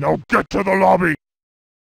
Now get to the lobby!